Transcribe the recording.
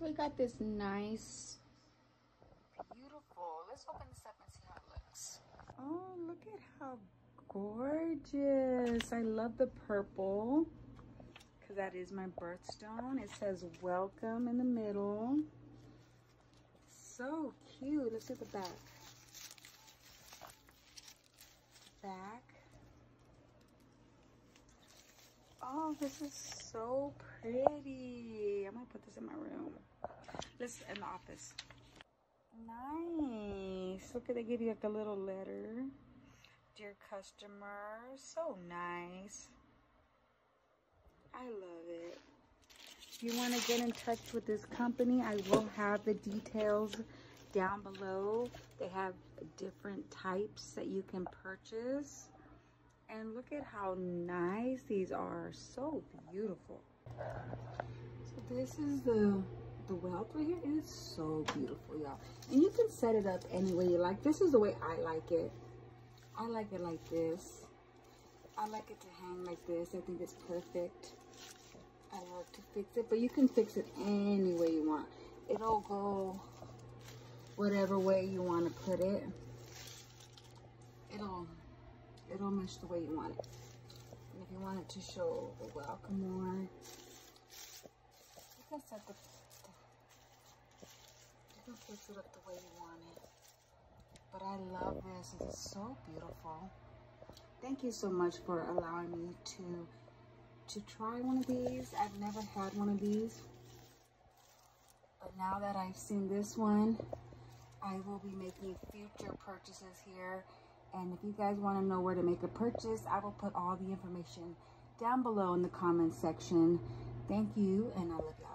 So we got this nice, beautiful. Let's open this up and see how it looks. Oh, look at how gorgeous. I love the purple because that is my birthstone. It says welcome in the middle. So cute. Let's see the back. Back. Oh, this is so pretty. I'm gonna put this in my room. Let's in the office. Nice. Look at they give you like a little letter. Dear customer, so nice. I love it. If you want to get in touch with this company, I will have the details down below. They have different types that you can purchase. And look at how nice these are. So beautiful. So this is the the welt right here. Is so beautiful, y'all. And you can set it up any way you like. This is the way I like it. I like it like this. I like it to hang like this. I think it's perfect. I love to fix it, but you can fix it any way you want. It'll go whatever way you want to put it. It'll it'll mesh the way you want it. And if you want it to show the welcome more, you can set the, can fix it up the way you want it. But I love this. It is so beautiful. Thank you so much for allowing me to to try one of these. I've never had one of these. But now that I've seen this one, I will be making future purchases here. And if you guys want to know where to make a purchase, I will put all the information down below in the comments section. Thank you, and I love y'all.